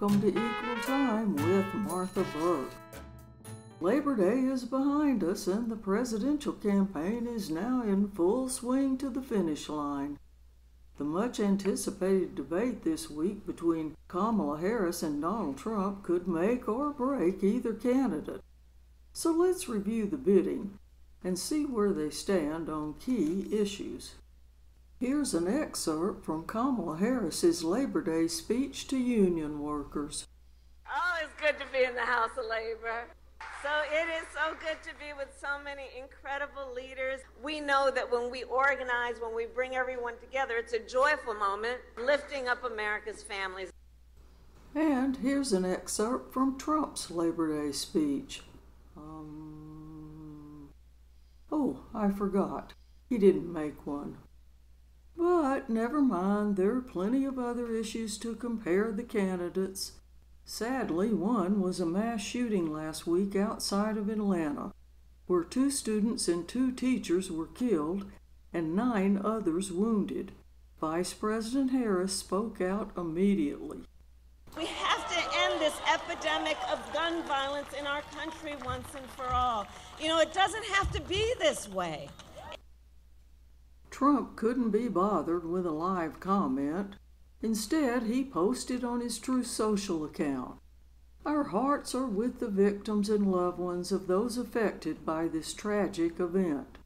welcome to Equal Time with Martha Burk. Labor Day is behind us, and the presidential campaign is now in full swing to the finish line. The much anticipated debate this week between Kamala Harris and Donald Trump could make or break either candidate. So let's review the bidding and see where they stand on key issues. Here's an excerpt from Kamala Harris's Labor Day speech to union workers. Oh, it's good to be in the House of Labor. So it is so good to be with so many incredible leaders. We know that when we organize, when we bring everyone together, it's a joyful moment, lifting up America's families. And here's an excerpt from Trump's Labor Day speech. Um, oh, I forgot. He didn't make one. But never mind, there are plenty of other issues to compare the candidates. Sadly, one was a mass shooting last week outside of Atlanta, where two students and two teachers were killed and nine others wounded. Vice President Harris spoke out immediately. We have to end this epidemic of gun violence in our country once and for all. You know, it doesn't have to be this way. Trump couldn't be bothered with a live comment. Instead, he posted on his Truth Social account. Our hearts are with the victims and loved ones of those affected by this tragic event.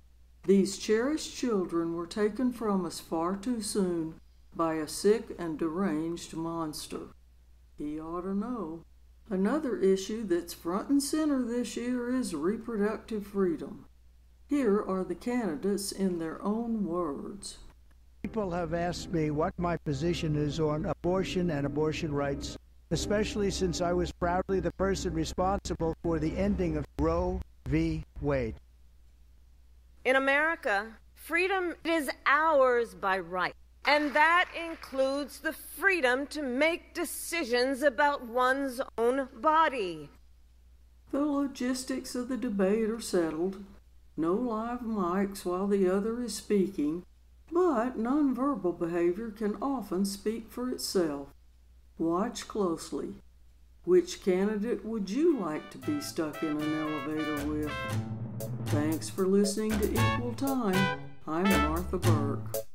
These cherished children were taken from us far too soon by a sick and deranged monster. He ought to know. Another issue that's front and center this year is reproductive freedom. Here are the candidates in their own words. People have asked me what my position is on abortion and abortion rights, especially since I was proudly the person responsible for the ending of Roe v. Wade. In America, freedom is ours by right. And that includes the freedom to make decisions about one's own body. The logistics of the debate are settled no live mics while the other is speaking, but nonverbal behavior can often speak for itself. Watch closely. Which candidate would you like to be stuck in an elevator with? Thanks for listening to Equal Time. I'm Martha Burk.